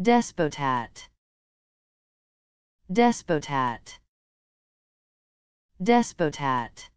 despotat. Despotat. Despotat.